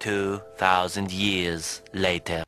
2,000 years later.